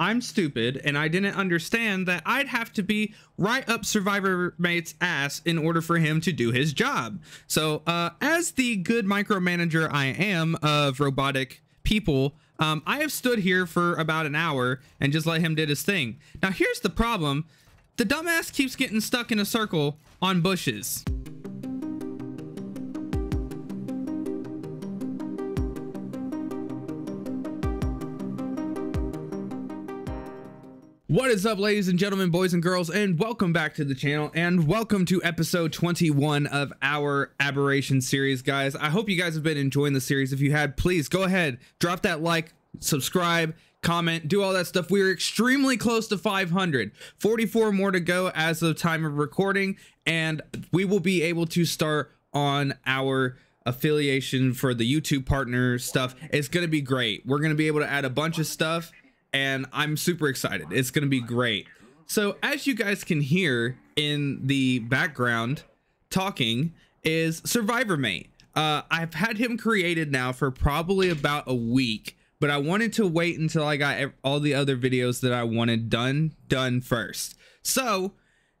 I'm stupid and I didn't understand that I'd have to be right up Survivor Mate's ass in order for him to do his job. So, uh, as the good micromanager I am of robotic people, um, I have stood here for about an hour and just let him did his thing. Now, here's the problem. The dumbass keeps getting stuck in a circle on bushes. What is up, ladies and gentlemen, boys and girls, and welcome back to the channel, and welcome to episode 21 of our Aberration series, guys. I hope you guys have been enjoying the series. If you had, please go ahead, drop that like, subscribe, comment, do all that stuff. We are extremely close to 500. 44 more to go as of time of recording, and we will be able to start on our affiliation for the YouTube partner stuff. It's going to be great. We're going to be able to add a bunch of stuff and I'm super excited. It's going to be great. So as you guys can hear in the background talking is Survivor Mate. Uh, I've had him created now for probably about a week, but I wanted to wait until I got all the other videos that I wanted done, done first. So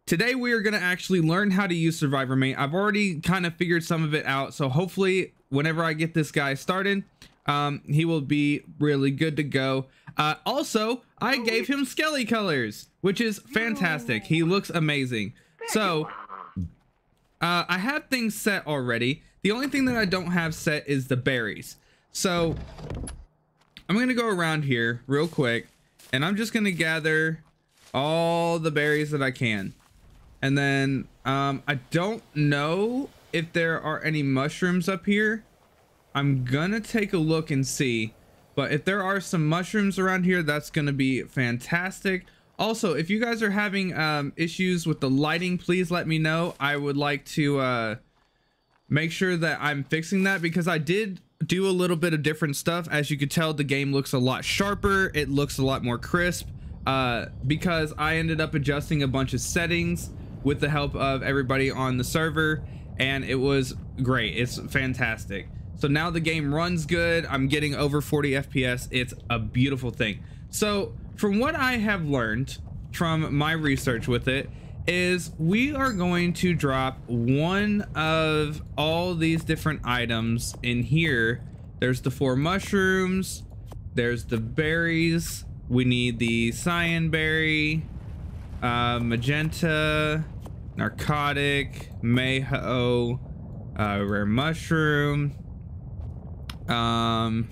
today we are going to actually learn how to use Survivor Mate. I've already kind of figured some of it out. So hopefully whenever I get this guy started, um, he will be really good to go. Uh, also, I gave him Skelly colors, which is fantastic. He looks amazing. So, uh, I have things set already. The only thing that I don't have set is the berries. So, I'm going to go around here real quick, and I'm just going to gather all the berries that I can. And then, um, I don't know if there are any mushrooms up here. I'm gonna take a look and see. But if there are some mushrooms around here, that's gonna be fantastic. Also, if you guys are having um, issues with the lighting, please let me know. I would like to uh, make sure that I'm fixing that because I did do a little bit of different stuff. As you can tell, the game looks a lot sharper. It looks a lot more crisp uh, because I ended up adjusting a bunch of settings with the help of everybody on the server and it was great. It's fantastic. So now the game runs good. I'm getting over 40 FPS. It's a beautiful thing. So from what I have learned from my research with it is we are going to drop one of all these different items in here. There's the four mushrooms. There's the berries. We need the cyan berry, uh, magenta, narcotic, mejo, uh, rare mushroom, um.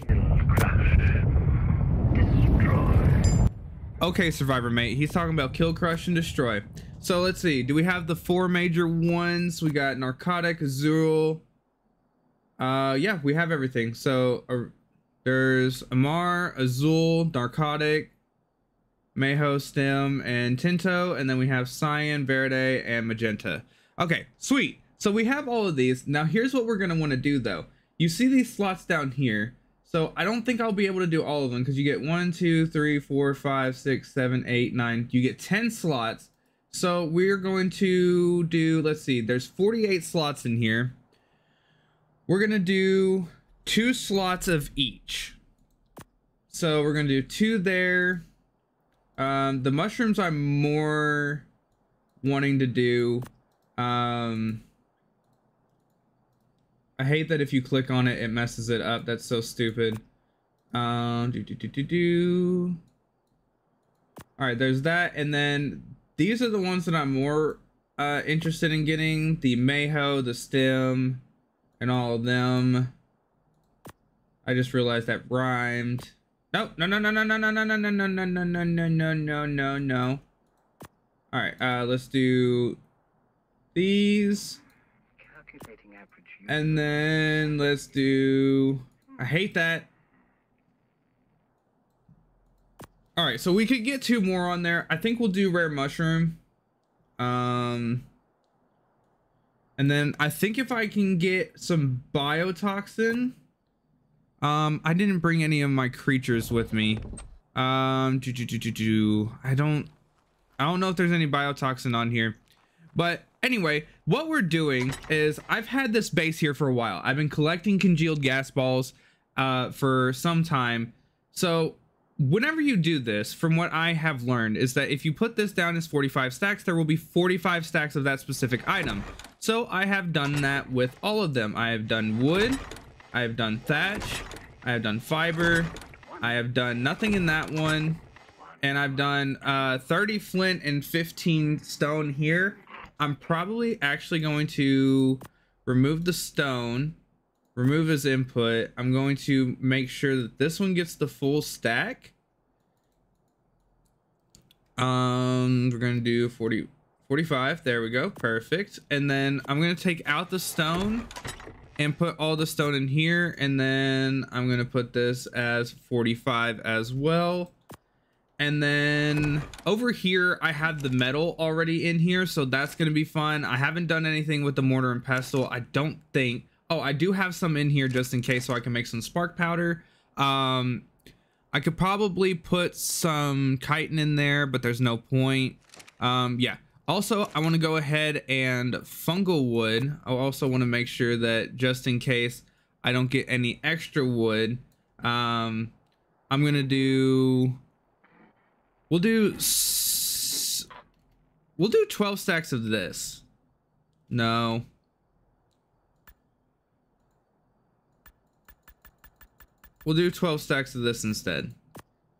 Okay, Survivor Mate. He's talking about kill, crush, and destroy. So let's see. Do we have the four major ones? We got narcotic, azul. Uh, yeah, we have everything. So uh, there's Amar, Azul, Narcotic, Mejo, Stem, and Tinto, and then we have Cyan, Verde, and Magenta. Okay, sweet. So we have all of these. Now here's what we're gonna want to do though you see these slots down here. So I don't think I'll be able to do all of them because you get one, two, three, four, five, six, seven, eight, nine. You get 10 slots. So we're going to do, let's see, there's 48 slots in here. We're going to do two slots of each. So we're going to do two there. Um, the mushrooms I'm more wanting to do. Um, I hate that if you click on it, it messes it up. That's so stupid. Um, do, do, do, do, do. All right, there's that. And then these are the ones that I'm more uh, interested in getting. The Mejo, the Stem, and all of them. I just realized that rhymed. No, no, no, no, no, no, no, no, no, no, no, no, no, no, no, no, no, no, no. All right, uh, let's do these. And then let's do, I hate that. All right, so we could get two more on there. I think we'll do rare mushroom. Um, and then I think if I can get some biotoxin, um, I didn't bring any of my creatures with me. Um, do, do, do, do, do. I don't, I don't know if there's any biotoxin on here, but Anyway, what we're doing is I've had this base here for a while. I've been collecting congealed gas balls uh, for some time. So whenever you do this, from what I have learned, is that if you put this down as 45 stacks, there will be 45 stacks of that specific item. So I have done that with all of them. I have done wood, I have done thatch, I have done fiber, I have done nothing in that one, and I've done uh, 30 flint and 15 stone here. I'm probably actually going to remove the stone, remove his input. I'm going to make sure that this one gets the full stack. Um, we're gonna do 40, 45. There we go. Perfect. And then I'm gonna take out the stone and put all the stone in here. And then I'm gonna put this as 45 as well. And then over here, I have the metal already in here, so that's going to be fun. I haven't done anything with the mortar and pestle. I don't think. Oh, I do have some in here just in case so I can make some spark powder. Um, I could probably put some chitin in there, but there's no point. Um, yeah. Also, I want to go ahead and fungal wood. I also want to make sure that just in case I don't get any extra wood, um, I'm going to do We'll do we'll do 12 stacks of this. No. We'll do 12 stacks of this instead.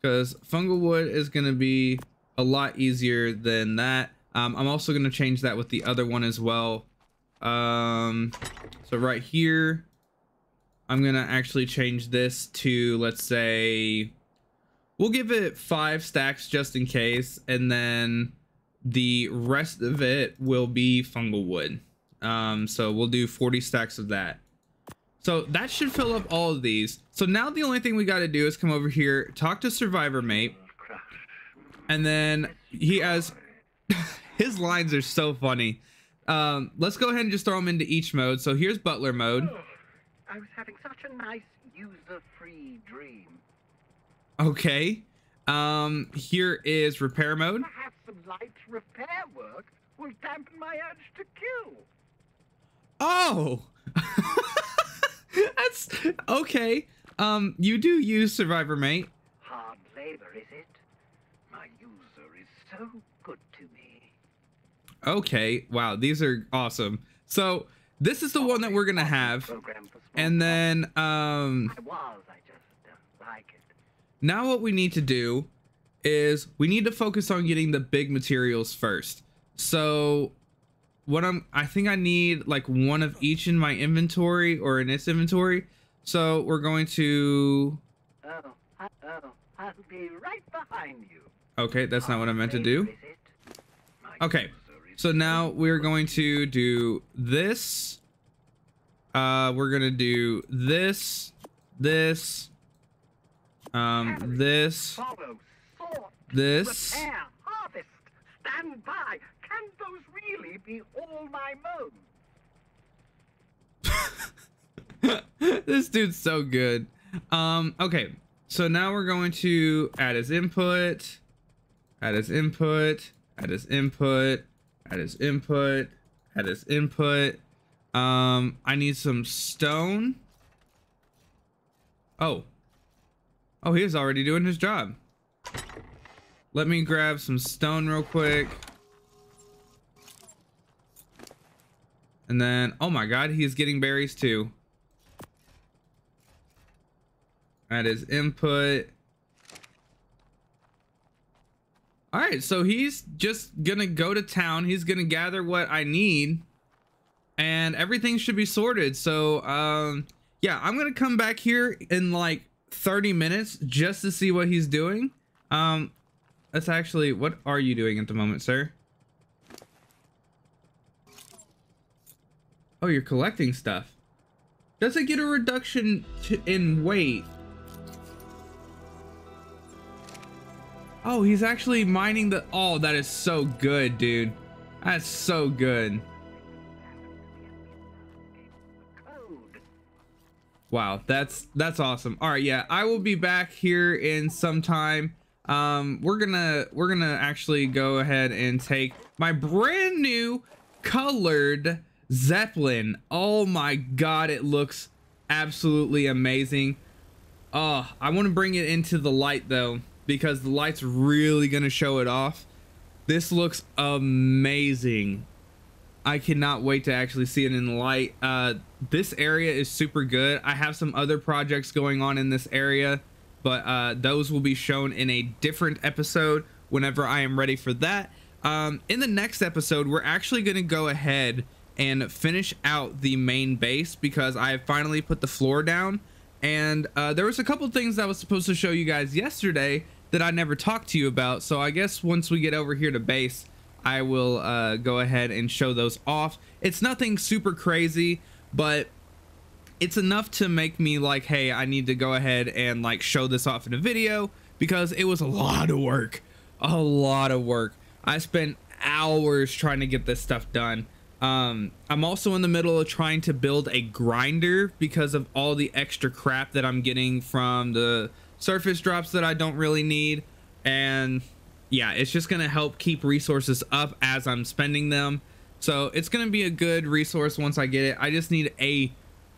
Because fungal wood is going to be a lot easier than that. Um, I'm also going to change that with the other one as well. Um, so right here, I'm going to actually change this to, let's say, We'll give it five stacks just in case, and then the rest of it will be fungal wood. Um, so we'll do 40 stacks of that. So that should fill up all of these. So now the only thing we got to do is come over here, talk to Survivor Mate, and then he has his lines are so funny. Um, let's go ahead and just throw them into each mode. So here's Butler mode. I was having such a nice user-free dream. Okay. Um, here is repair mode. Perhaps some light repair work will dampen my urge to kill. Oh! That's okay. Um, you do use Survivor Mate. Hard labor, is it? My user is so good to me. Okay. Wow, these are awesome. So this is the one that we're gonna have, and then um. I was. I just don't like it. Now what we need to do is we need to focus on getting the big materials first. So what I'm I think I need like one of each in my inventory or in its inventory. So we're going to Oh, I, oh, I'll be right behind you. Okay, that's not what I meant to do. Okay. So now we're going to do this. Uh we're going to do this, this, um, this, this. Stand by. Can those really be all my modes? this dude's so good. Um, okay. So now we're going to add his input, add his input, add his input, add his input, add his input. Um, I need some stone. Oh, Oh, he was already doing his job. Let me grab some stone real quick. And then, oh my god, he's getting berries too. Add his input. All right, so he's just gonna go to town. He's gonna gather what I need and everything should be sorted. So, um, yeah, I'm gonna come back here in like 30 minutes just to see what he's doing. Um, that's actually, what are you doing at the moment, sir? Oh, you're collecting stuff. Does it get a reduction to, in weight? Oh, he's actually mining the, oh, that is so good, dude. That's so good. Wow, that's that's awesome. All right, yeah, I will be back here in some time. Um, we're gonna we're gonna actually go ahead and take my brand new colored Zeppelin. Oh my god, it looks absolutely amazing. Oh, I want to bring it into the light though, because the light's really to show it off. This looks amazing. I cannot wait to actually see it in the light. Uh, this area is super good. I have some other projects going on in this area, but uh, those will be shown in a different episode whenever I am ready for that. Um, in the next episode, we're actually going to go ahead and finish out the main base because I finally put the floor down. And uh, there was a couple things that I was supposed to show you guys yesterday that I never talked to you about. So I guess once we get over here to base, I will uh, go ahead and show those off. It's nothing super crazy, but it's enough to make me like, hey, I need to go ahead and like show this off in a video because it was a lot of work, a lot of work. I spent hours trying to get this stuff done. Um, I'm also in the middle of trying to build a grinder because of all the extra crap that I'm getting from the surface drops that I don't really need. And yeah, it's just going to help keep resources up as I'm spending them. So it's going to be a good resource once I get it. I just need a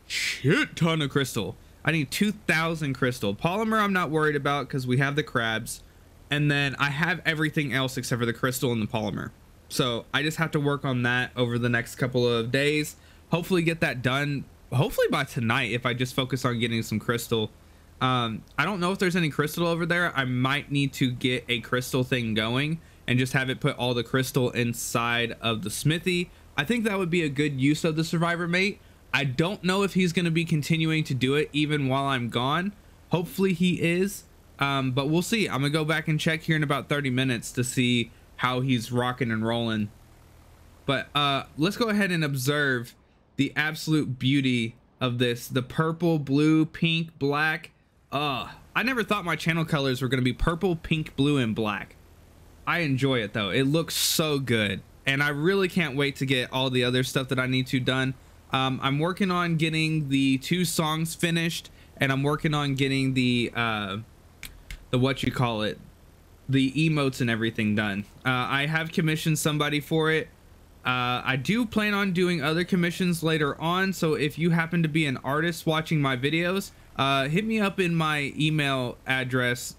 shit ton of crystal. I need 2,000 crystal. Polymer I'm not worried about because we have the crabs. And then I have everything else except for the crystal and the polymer. So I just have to work on that over the next couple of days. Hopefully get that done. Hopefully by tonight if I just focus on getting some crystal. Um, I don't know if there's any crystal over there. I might need to get a crystal thing going and just have it put all the crystal inside of the smithy. I think that would be a good use of the survivor mate. I don't know if he's going to be continuing to do it even while I'm gone. Hopefully he is. Um, but we'll see. I'm going to go back and check here in about 30 minutes to see how he's rocking and rolling. But uh, let's go ahead and observe the absolute beauty of this. The purple, blue, pink, black uh, I never thought my channel colors were going to be purple, pink, blue, and black. I enjoy it though. It looks so good. And I really can't wait to get all the other stuff that I need to done. Um, I'm working on getting the two songs finished and I'm working on getting the, uh, the what you call it, the emotes and everything done. Uh, I have commissioned somebody for it. Uh, I do plan on doing other commissions later on. So if you happen to be an artist watching my videos, uh, hit me up in my email address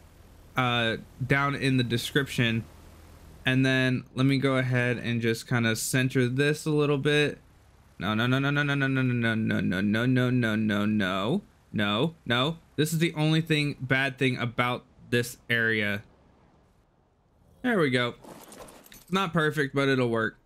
uh, down in the description. And then let me go ahead and just kind of center this a little bit. No, no, no, no, no, no, no, no, no, no, no, no, no, no, no, no, no, no. This is the only thing, bad thing about this area. There we go. It's not perfect, but it'll work.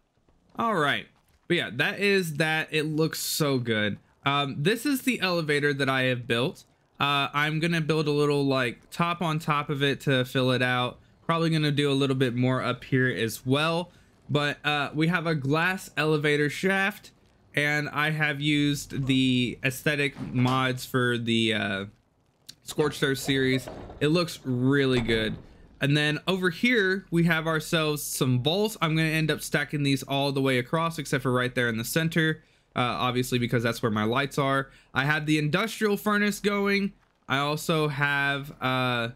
All right. But yeah, that is that. It looks so good. Um, this is the elevator that I have built. Uh, I'm gonna build a little like top on top of it to fill it out. Probably gonna do a little bit more up here as well. But uh, we have a glass elevator shaft and I have used the aesthetic mods for the uh, Scorched Earth series. It looks really good. And then over here, we have ourselves some bolts. I'm going to end up stacking these all the way across, except for right there in the center uh, obviously because that's where my lights are. I have the industrial furnace going. I also have uh,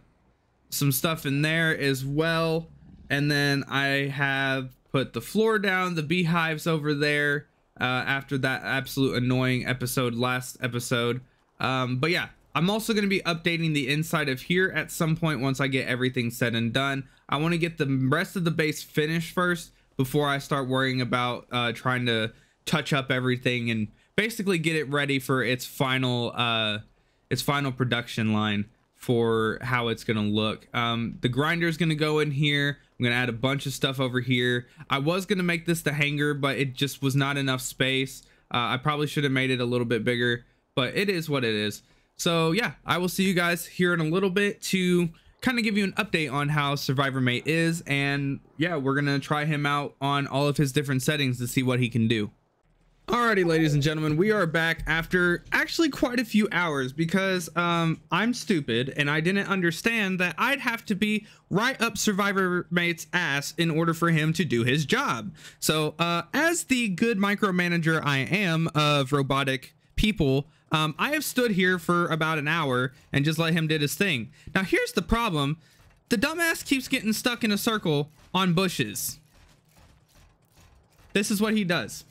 some stuff in there as well. And then I have put the floor down, the beehives over there uh, after that absolute annoying episode last episode. Um, but yeah, I'm also going to be updating the inside of here at some point once I get everything said and done. I want to get the rest of the base finished first before I start worrying about uh, trying to touch up everything and basically get it ready for its final uh its final production line for how it's gonna look. Um the grinder is gonna go in here. I'm gonna add a bunch of stuff over here. I was gonna make this the hanger but it just was not enough space. Uh, i probably should have made it a little bit bigger but it is what it is. So yeah i will see you guys here in a little bit to kind of give you an update on how survivor mate is and yeah we're gonna try him out on all of his different settings to see what he can do Alrighty, ladies and gentlemen, we are back after actually quite a few hours because um, I'm stupid and I didn't understand that I'd have to be right up Survivor Mate's ass in order for him to do his job. So, uh, as the good micromanager I am of robotic people, um, I have stood here for about an hour and just let him did his thing. Now, here's the problem. The dumbass keeps getting stuck in a circle on bushes. This is what he does.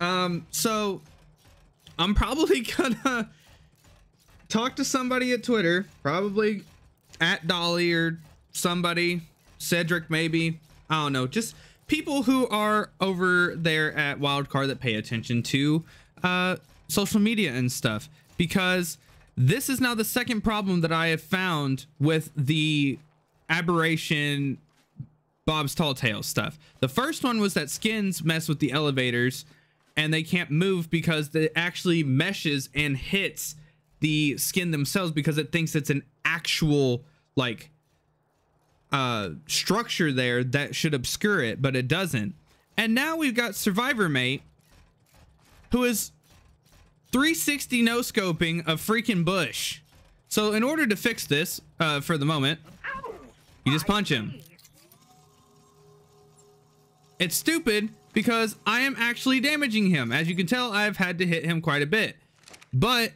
Um, so I'm probably gonna talk to somebody at Twitter, probably at Dolly or somebody, Cedric maybe. I don't know. Just people who are over there at Wildcard that pay attention to uh, social media and stuff because this is now the second problem that I have found with the aberration Bob's Tall Tale stuff. The first one was that skins mess with the elevators and they can't move because it actually meshes and hits the skin themselves because it thinks it's an actual like uh structure there that should obscure it, but it doesn't. And now we've got Survivor Mate who is 360 no scoping a freaking bush. So in order to fix this, uh, for the moment, you just punch him. It's stupid because I am actually damaging him. As you can tell, I've had to hit him quite a bit. But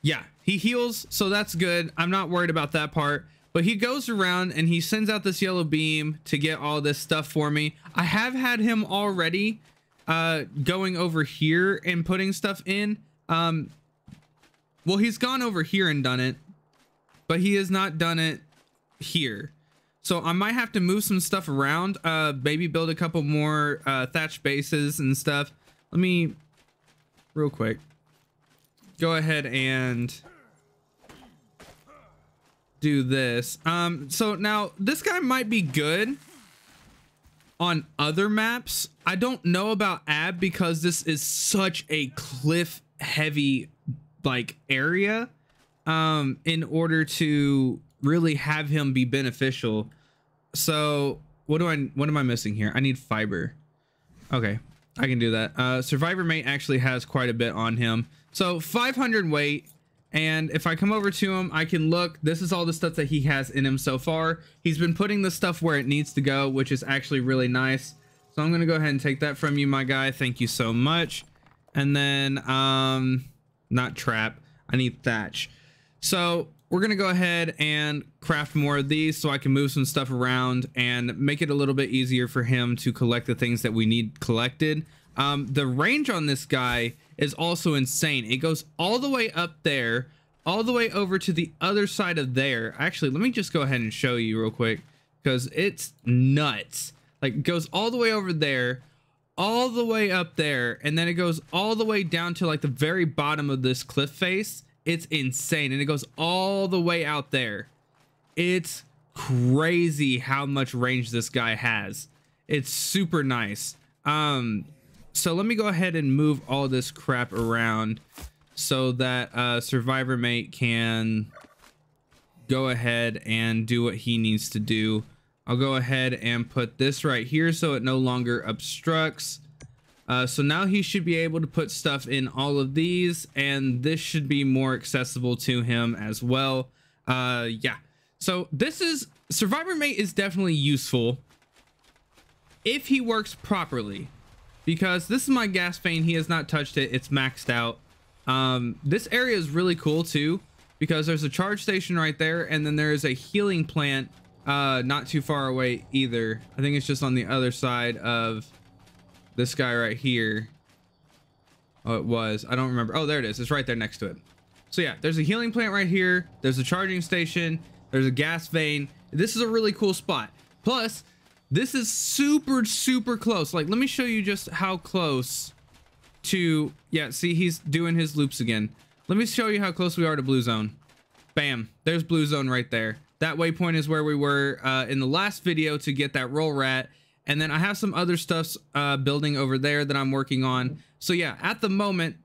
yeah, he heals, so that's good. I'm not worried about that part. But he goes around and he sends out this yellow beam to get all this stuff for me. I have had him already uh, going over here and putting stuff in. Um, well, he's gone over here and done it, but he has not done it here. So I might have to move some stuff around, uh, maybe build a couple more uh, thatch bases and stuff. Let me, real quick, go ahead and do this. Um, so now this guy might be good on other maps. I don't know about Ab because this is such a cliff heavy like area um in order to really have him be beneficial. So what do I what am I missing here? I need fiber. Okay, I can do that. Uh Survivor Mate actually has quite a bit on him. So 500 weight and if I come over to him, I can look. This is all the stuff that he has in him so far. He's been putting the stuff where it needs to go, which is actually really nice. So I'm going to go ahead and take that from you, my guy. Thank you so much. And then, um, not trap. I need thatch. So we're going to go ahead and craft more of these so I can move some stuff around and make it a little bit easier for him to collect the things that we need collected. Um, the range on this guy is also insane. It goes all the way up there, all the way over to the other side of there. Actually, let me just go ahead and show you real quick because it's nuts. Like goes all the way over there, all the way up there, and then it goes all the way down to like the very bottom of this cliff face. It's insane. And it goes all the way out there. It's crazy how much range this guy has. It's super nice. Um, so let me go ahead and move all this crap around so that uh, Survivor Mate can go ahead and do what he needs to do. I'll go ahead and put this right here so it no longer obstructs. Uh, so now he should be able to put stuff in all of these and this should be more accessible to him as well. Uh, yeah. So this is Survivor Mate is definitely useful if he works properly because this is my gas vein. He has not touched it. It's maxed out. Um, this area is really cool too because there's a charge station right there and then there is a healing plant uh, not too far away either. I think it's just on the other side of this guy right here. Oh, it was. I don't remember. Oh, there it is. It's right there next to it. So yeah, there's a healing plant right here. There's a charging station. There's a gas vein. This is a really cool spot. Plus, this is super, super close. Like, let me show you just how close to... Yeah, see, he's doing his loops again. Let me show you how close we are to blue zone. Bam. There's blue zone right there. That waypoint is where we were uh, in the last video to get that roll rat. And then I have some other stuffs uh, building over there that I'm working on. So yeah, at the moment,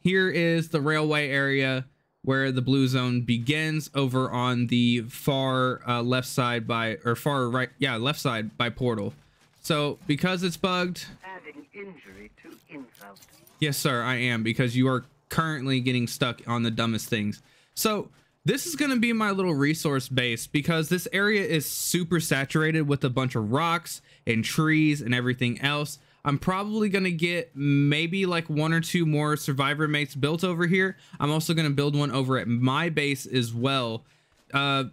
here is the railway area where the blue zone begins over on the far uh, left side by or far right yeah left side by portal so because it's bugged Adding injury to insult. yes sir i am because you are currently getting stuck on the dumbest things so this is going to be my little resource base because this area is super saturated with a bunch of rocks and trees and everything else I'm probably going to get maybe like one or two more survivor mates built over here. I'm also going to build one over at my base as well. Uh,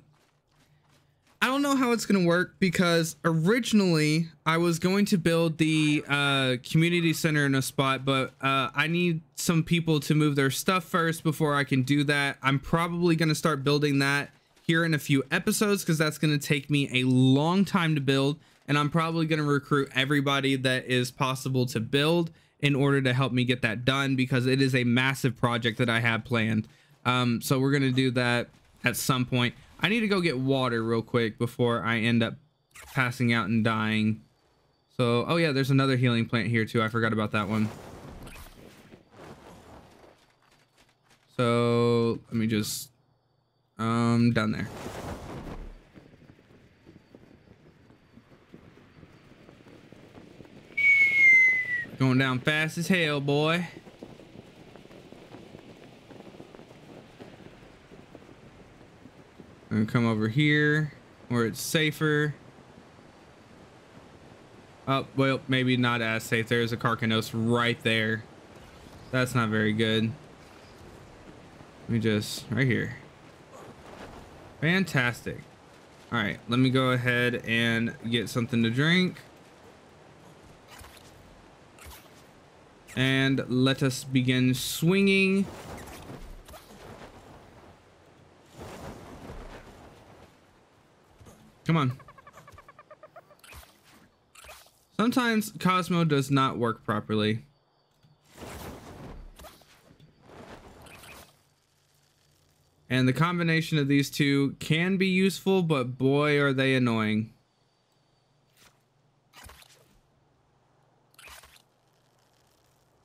I don't know how it's going to work because originally I was going to build the uh, community center in a spot, but uh, I need some people to move their stuff first before I can do that. I'm probably going to start building that here in a few episodes because that's going to take me a long time to build. And I'm probably going to recruit everybody that is possible to build in order to help me get that done because it is a massive project that I have planned. Um, so we're going to do that at some point. I need to go get water real quick before I end up passing out and dying. So, oh yeah, there's another healing plant here too. I forgot about that one. So, let me just, um, down there. Going down fast as hell, boy. And come over here where it's safer. Oh, well, maybe not as safe. There's a Karkinos right there. That's not very good. Let me just, right here. Fantastic. All right, let me go ahead and get something to drink. And let us begin swinging. Come on. Sometimes Cosmo does not work properly. And the combination of these two can be useful, but boy, are they annoying.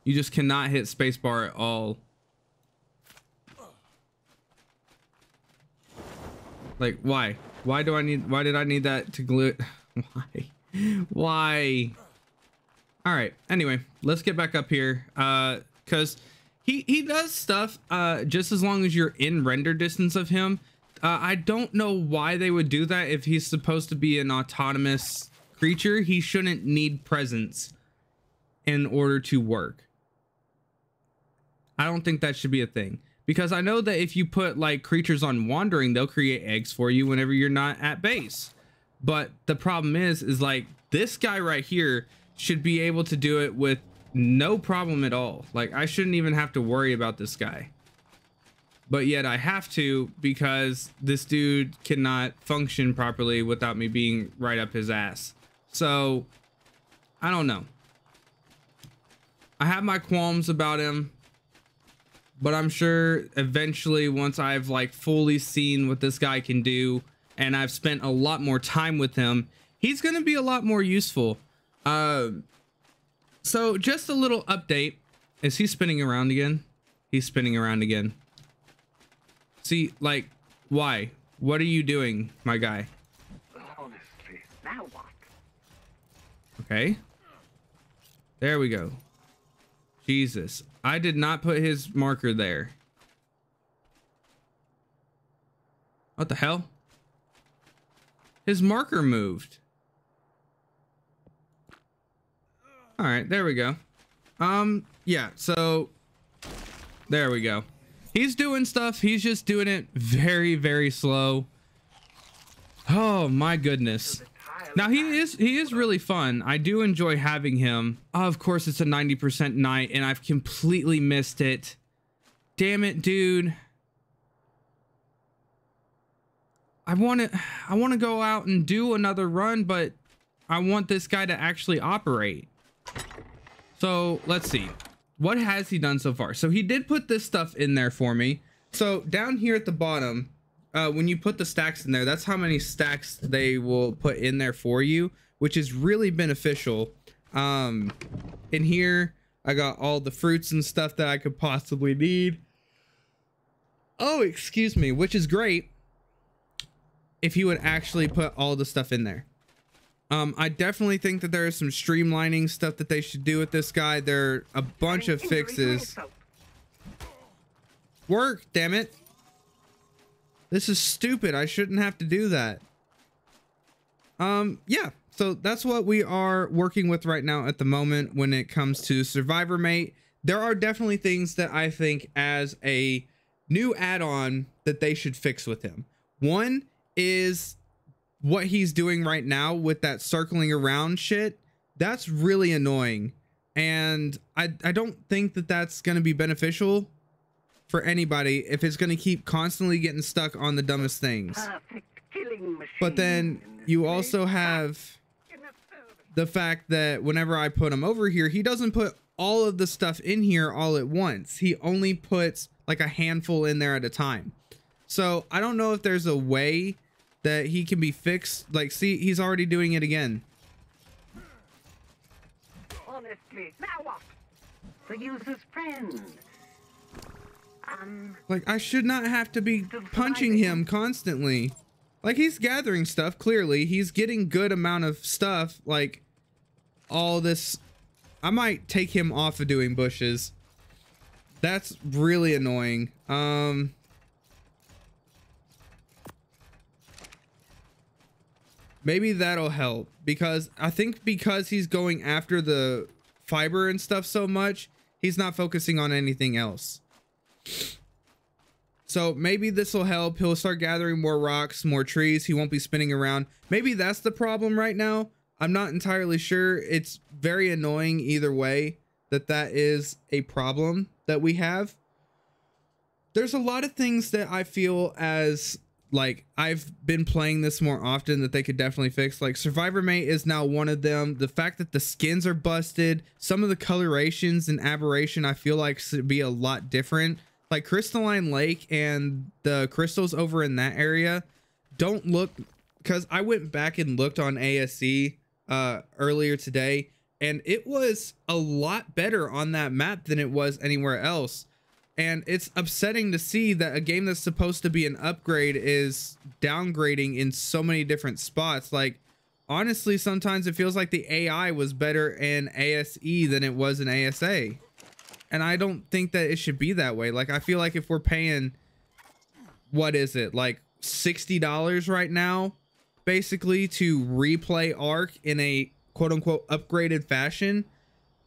You just cannot hit spacebar at all. Like, why? Why do I need, why did I need that to glue? it? why? Why? All right. Anyway, let's get back up here. Uh, cause he, he does stuff, uh, just as long as you're in render distance of him. Uh, I don't know why they would do that. If he's supposed to be an autonomous creature, he shouldn't need presence in order to work. I don't think that should be a thing because I know that if you put like creatures on wandering, they'll create eggs for you whenever you're not at base. But the problem is, is like this guy right here should be able to do it with no problem at all. Like I shouldn't even have to worry about this guy. But yet I have to because this dude cannot function properly without me being right up his ass. So I don't know. I have my qualms about him but I'm sure eventually once I've like fully seen what this guy can do and I've spent a lot more time with him, he's going to be a lot more useful. Uh, so just a little update. Is he spinning around again? He's spinning around again. See, like, why? What are you doing, my guy? Honestly, now what? Okay. There we go. Jesus. I did not put his marker there. What the hell? His marker moved. All right, there we go. Um, yeah, so there we go. He's doing stuff. He's just doing it very, very slow. Oh my goodness. Now he is he is really fun. I do enjoy having him. of course, it's a 90% night, and I've completely missed it. Damn it, dude. I want to I want to go out and do another run, but I want this guy to actually operate. So let's see. What has he done so far? So he did put this stuff in there for me. So down here at the bottom, uh, when you put the stacks in there, that's how many stacks they will put in there for you, which is really beneficial. Um, in here, I got all the fruits and stuff that I could possibly need. Oh, excuse me, which is great if you would actually put all the stuff in there. Um, I definitely think that there is some streamlining stuff that they should do with this guy. There are a bunch of fixes. Work, damn it. This is stupid. I shouldn't have to do that. Um, yeah. So that's what we are working with right now at the moment when it comes to Survivor Mate. There are definitely things that I think as a new add-on that they should fix with him. One is what he's doing right now with that circling around shit, that's really annoying. And I, I don't think that that's going to be beneficial for anybody if it's going to keep constantly getting stuck on the dumbest things. But then you also have the fact that whenever I put him over here, he doesn't put all of the stuff in here all at once. He only puts like a handful in there at a time. So I don't know if there's a way that he can be fixed. Like, see, he's already doing it again. Honestly, now what? The user's friend. Like, I should not have to be punching him constantly. Like, he's gathering stuff, clearly. He's getting good amount of stuff. Like, all this. I might take him off of doing bushes. That's really annoying. Um. Maybe that'll help because I think because he's going after the fiber and stuff so much, he's not focusing on anything else. So maybe this will help. He'll start gathering more rocks, more trees. He won't be spinning around. Maybe that's the problem right now. I'm not entirely sure. It's very annoying either way that that is a problem that we have. There's a lot of things that I feel as like I've been playing this more often that they could definitely fix. Like Survivor Mate is now one of them. The fact that the skins are busted, some of the colorations and aberration I feel like should be a lot different. Like Crystalline Lake and the crystals over in that area don't look because I went back and looked on ASE uh earlier today and it was a lot better on that map than it was anywhere else. And it's upsetting to see that a game that's supposed to be an upgrade is downgrading in so many different spots. Like honestly sometimes it feels like the ai was better in ase than it was in asa and i don't think that it should be that way. Like i feel like if we're paying what is it? Like $60 right now basically to replay Ark in a quote unquote upgraded fashion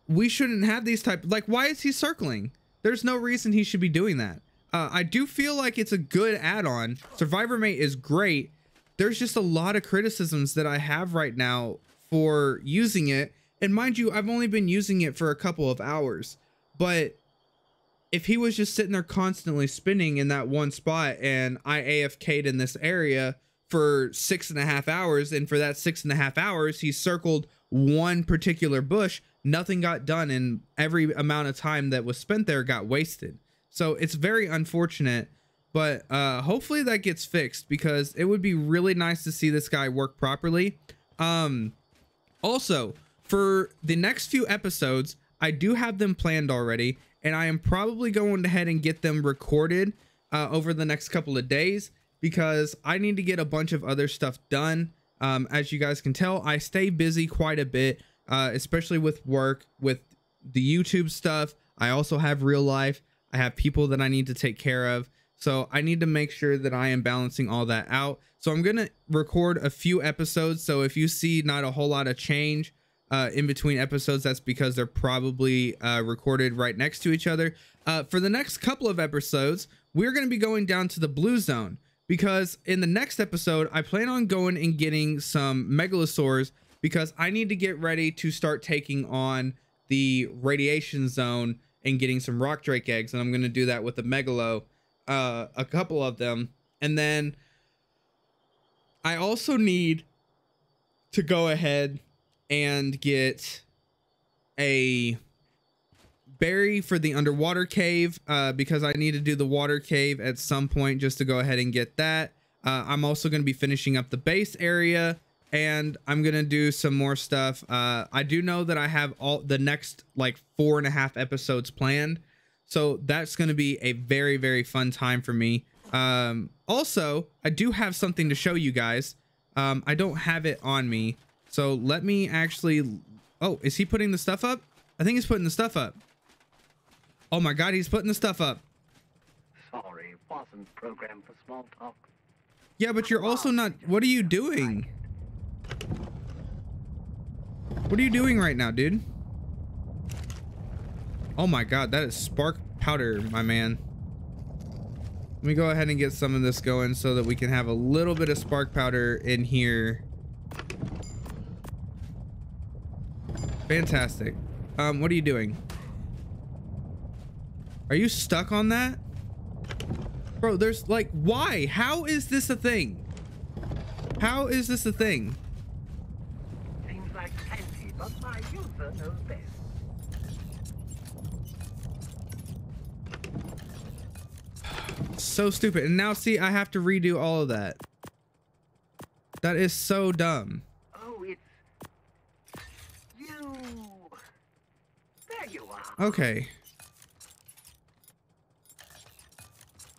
we shouldn't have these type like why is he circling? There's no reason he should be doing that. Uh, i do feel like it's a good add-on. Survivor mate is great. There's just a lot of criticisms that i have right now for using it. And mind you i've only been using it for a couple of hours but if he was just sitting there constantly spinning in that one spot and I AFK'd in this area for six and a half hours, and for that six and a half hours, he circled one particular bush, nothing got done, and every amount of time that was spent there got wasted. So it's very unfortunate, but uh, hopefully that gets fixed because it would be really nice to see this guy work properly. Um, also, for the next few episodes, I do have them planned already, and I am probably going ahead and get them recorded uh, over the next couple of days because I need to get a bunch of other stuff done. Um, as you guys can tell, I stay busy quite a bit, uh, especially with work, with the YouTube stuff. I also have real life. I have people that I need to take care of. So I need to make sure that I am balancing all that out. So I'm going to record a few episodes. So if you see not a whole lot of change uh, in between episodes, that's because they're probably uh, recorded right next to each other. Uh, for the next couple of episodes, we're going to be going down to the blue zone because in the next episode, I plan on going and getting some megalosaurs because I need to get ready to start taking on the radiation zone and getting some rock drake eggs. And I'm going to do that with the megalo, uh, a couple of them. And then I also need to go ahead and get a berry for the underwater cave uh, because I need to do the water cave at some point just to go ahead and get that. Uh, I'm also going to be finishing up the base area and I'm going to do some more stuff. Uh, I do know that I have all the next like four and a half episodes planned. So that's going to be a very, very fun time for me. Um, also, I do have something to show you guys. Um, I don't have it on me. So let me actually. Oh, is he putting the stuff up? I think he's putting the stuff up. Oh my god, he's putting the stuff up. sorry, wasn't programmed for small talk. Yeah, but you're also not. What are you doing? What are you doing right now, dude? Oh my god, that is spark powder, my man. Let me go ahead and get some of this going so that we can have a little bit of spark powder in here. Fantastic. Um, what are you doing? Are you stuck on that? Bro, there's like, why? How is this a thing? How is this a thing? Seems like plenty, but my user knows best. So stupid. And now see, I have to redo all of that. That is so dumb. Oh, it's you. There you are. Okay.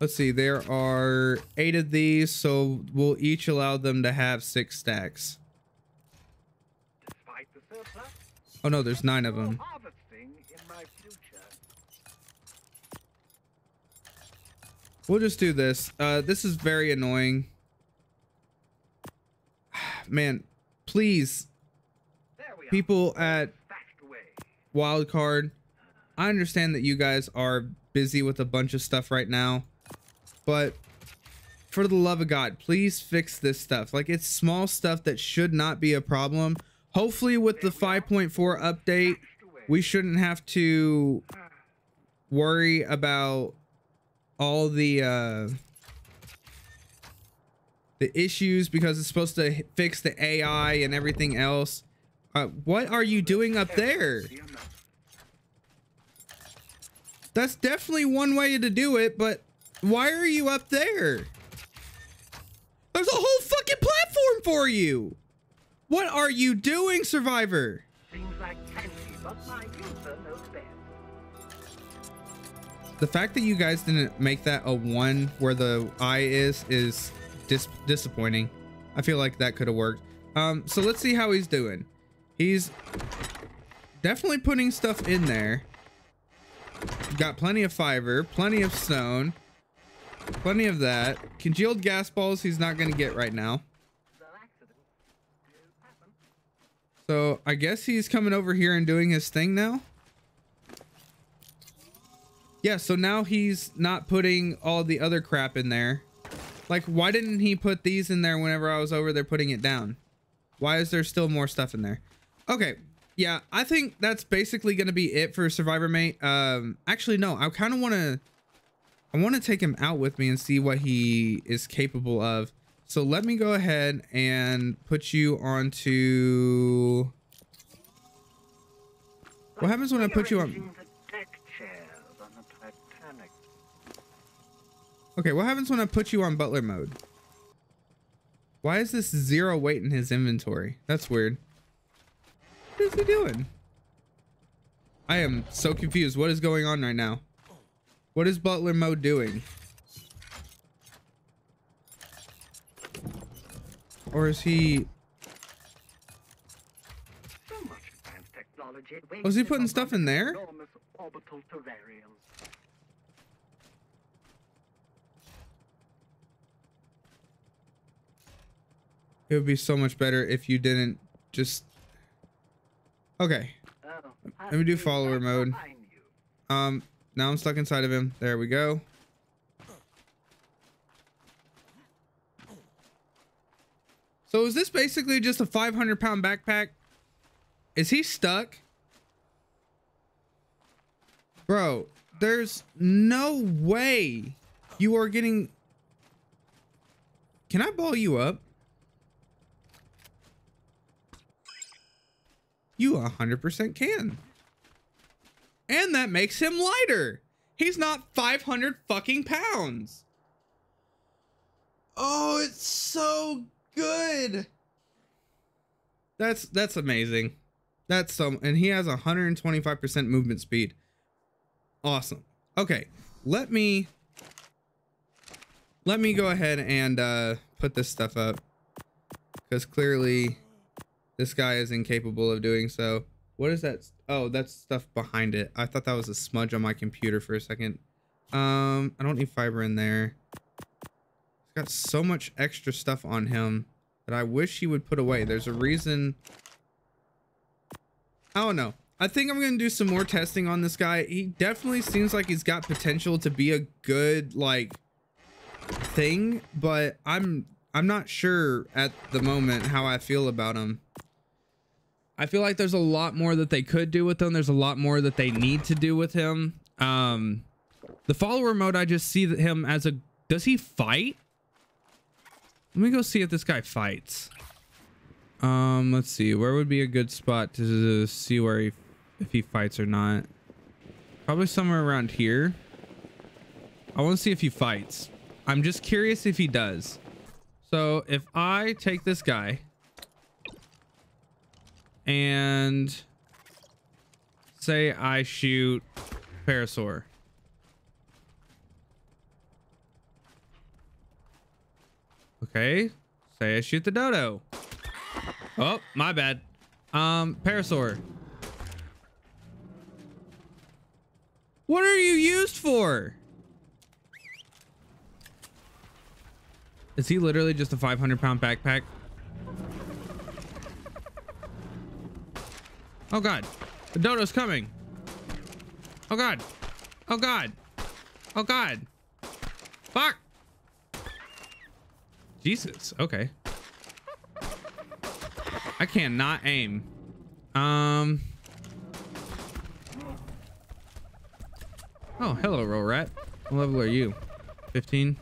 Let's see, there are eight of these, so we'll each allow them to have six stacks. Despite the surplus, Oh no, there's nine of them. harvesting in my future. We'll just do this. Uh, this is very annoying. Man, please, There we are. people at Away. Wildcard, I understand that you guys are busy with a bunch of stuff right now, but for the love of God, please fix this stuff. Like it's small stuff that should not be a problem. Hopefully with the 5.4 update, we shouldn't have to worry about all the uh the issues because it's supposed to fix the AI and everything else. Uh, what are you doing up there? That's definitely one way to do it, but why are you up there? There's a whole fucking platform for you. What are you doing, Survivor? The fact that you guys didn't make that a one where the eye is is dis disappointing. I feel like that could have worked. Um, so let's see how he's doing. He's definitely putting stuff in there. Got plenty of fiber, plenty of stone, plenty of that. Congealed gas balls he's not gonna get right now. So I guess he's coming over here and doing his thing now. Yeah, so now he's not putting all the other crap in there. Like, why didn't he put these in there whenever I was over there putting it down? Why is there still more stuff in there? Okay, yeah, I think that's basically going to be it for Survivor Mate. Um, actually, no, I kind of want to... I want to take him out with me and see what he is capable of. So let me go ahead and put you onto... What happens when I put you on... Okay, what happens when I put you on butler mode? Why is this zero weight in his inventory? That's weird. Is he doing? I am so confused. What is going on right now? What is butler mode doing? Or is he... Was he putting stuff in there? It would be so much better if you didn't just... Okay. Let me do follower mode. Um, now I'm stuck inside of him. There we go. So is this basically just a 500 pound backpack? Is he stuck? Bro, there's no way you are getting... Can I ball you up? You 100% can. And that makes him lighter. He's not 500 fucking pounds. Oh, it's so good. That's that's amazing. That's so and he has 125% movement speed. Awesome. Okay, let me let me go ahead and uh put this stuff up cuz clearly this guy is incapable of doing so. What is that? Oh, that's stuff behind it. I thought that was a smudge on my computer for a second. Um, I don't need fiber in there. He's got so much extra stuff on him that I wish he would put away. There's a reason. I don't know. I think I'm going to do some more testing on this guy. He definitely seems like he's got potential to be a good, like, thing, but I'm I'm not sure at the moment how I feel about him. I feel like there's a lot more that they could do with him. There's a lot more that they need to do with him. Um, the follower mode, I just see him as a. Does he fight? Let me go see if this guy fights. Um, let's see. Where would be a good spot to see where he, if he fights or not? Probably somewhere around here. I want to see if he fights. I'm just curious if he does. So if I take this guy and say I shoot Parasaur. Okay. Say I shoot the dodo. Oh, my bad. Um, Parasaur. What are you used for? Is he literally just a 500 pound backpack? Oh god. The dodo's coming. Oh god. Oh god. Oh god. Fuck. Jesus. Okay. I cannot aim. Um. Oh, hello, roll rat. What level are you? 15.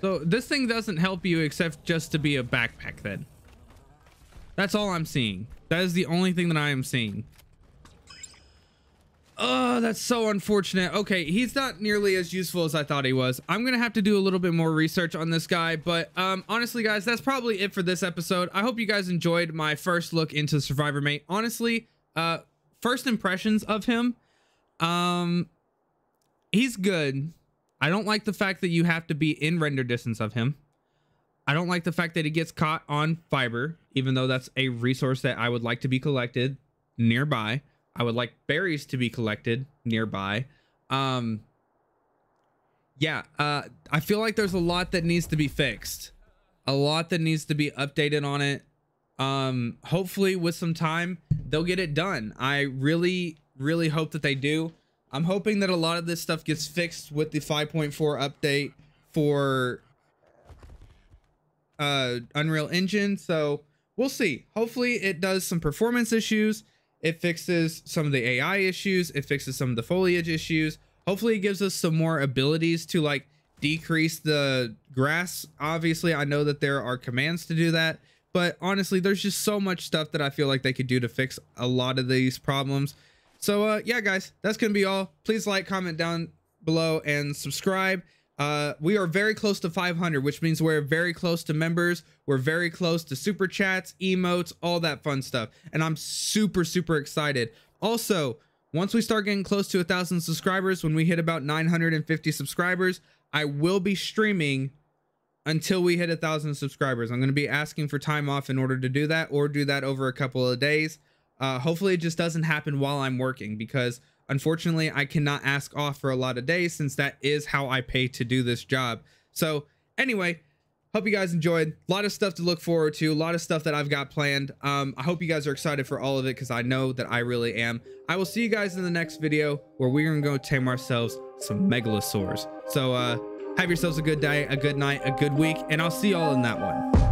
So this thing doesn't help you except just to be a backpack then. That's all I'm seeing. That is the only thing that I am seeing. Oh, that's so unfortunate. Okay, he's not nearly as useful as I thought he was. I'm gonna have to do a little bit more research on this guy, but um, honestly, guys, that's probably it for this episode. I hope you guys enjoyed my first look into Survivor Mate. Honestly, uh, first impressions of him, um, he's good. I don't like the fact that you have to be in render distance of him. I don't like the fact that it gets caught on fiber, even though that's a resource that I would like to be collected nearby. I would like berries to be collected nearby. Um, yeah, uh, I feel like there's a lot that needs to be fixed, a lot that needs to be updated on it. Um, hopefully, with some time, they'll get it done. I really, really hope that they do. I'm hoping that a lot of this stuff gets fixed with the 5.4 update for uh, Unreal Engine. So we'll see. Hopefully it does some performance issues. It fixes some of the AI issues. It fixes some of the foliage issues. Hopefully it gives us some more abilities to like decrease the grass. Obviously, I know that there are commands to do that, but honestly, there's just so much stuff that I feel like they could do to fix a lot of these problems. So uh, yeah, guys, that's going to be all. Please like, comment down below and subscribe. Uh, we are very close to 500, which means we're very close to members. We're very close to super chats, emotes, all that fun stuff. And I'm super, super excited. Also, once we start getting close to a thousand subscribers, when we hit about 950 subscribers, I will be streaming until we hit a thousand subscribers. I'm going to be asking for time off in order to do that or do that over a couple of days. Uh, hopefully it just doesn't happen while I'm working because Unfortunately, I cannot ask off for a lot of days since that is how I pay to do this job. So anyway, hope you guys enjoyed. A lot of stuff to look forward to, a lot of stuff that I've got planned. Um, I hope you guys are excited for all of it because I know that I really am. I will see you guys in the next video where we're going to go tame ourselves some megalosaurs. So uh, have yourselves a good day, a good night, a good week, and I'll see y'all in that one.